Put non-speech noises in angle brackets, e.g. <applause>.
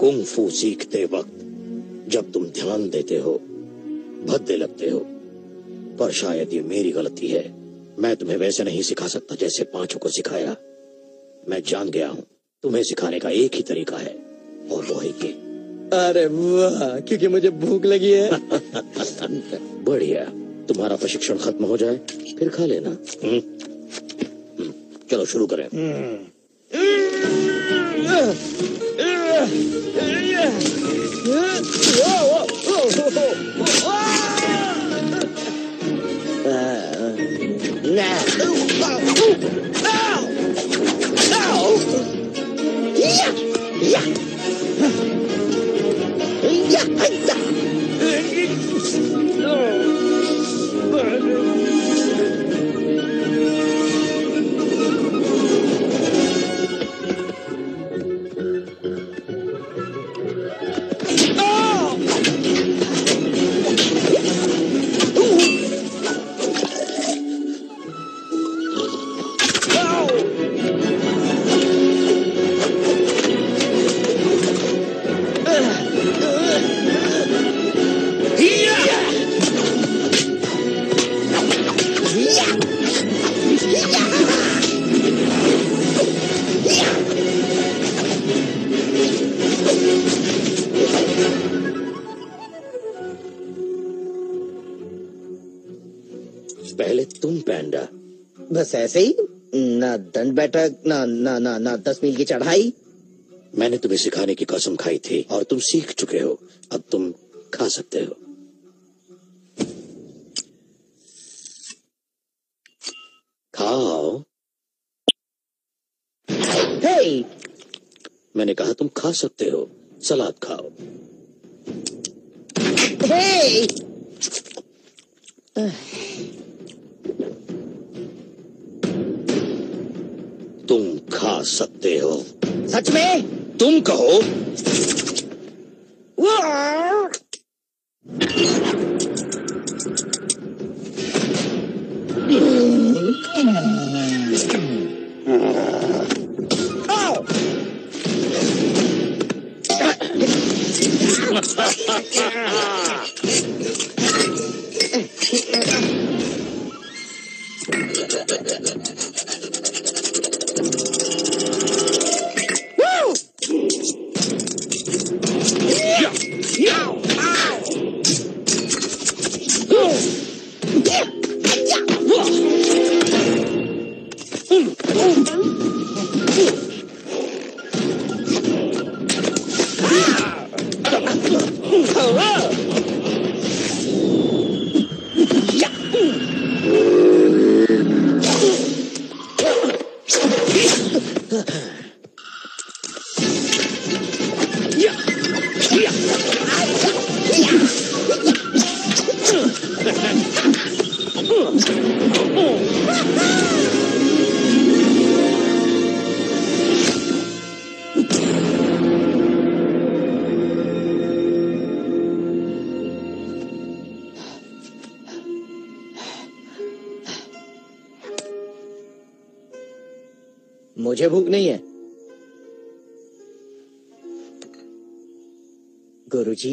Kung फू सीखते वक्त जब तुम ध्यान देते हो भद्दे लगते हो पर शायद ये मेरी गलती है। मैं तुम्हें वैसे नहीं सिखा सकता जैसे पाँचों को सिखाया। मैं जान गया हूँ तुम्हें सिखाने का एक ही तरीका है और वो है ये। अरे वाह क्योंकि मुझे भूख लगी है। बढ़िया तुम्हारा प्रशिक्षण खत्म हो जाए फिर खा लेना। हम्म? हम्म, चलो शुरू करें। Yeah! पहले तुम पैंडा बस ऐसे ही ना दंड बैठक ना ना ना ना दस मील की चढ़ाई। मैंने तुम्हें सिखाने की कसम खाई थी और तुम सीख चुके हो। अब तुम खा सकते हो। खाओ। हे मैंने कहा तुम खा सकते हो। सलाद खाओ। हे तुम खा सकते हो। सच में? तुम कहो। <laughs> मुझे भूख नहीं है। गुरुजी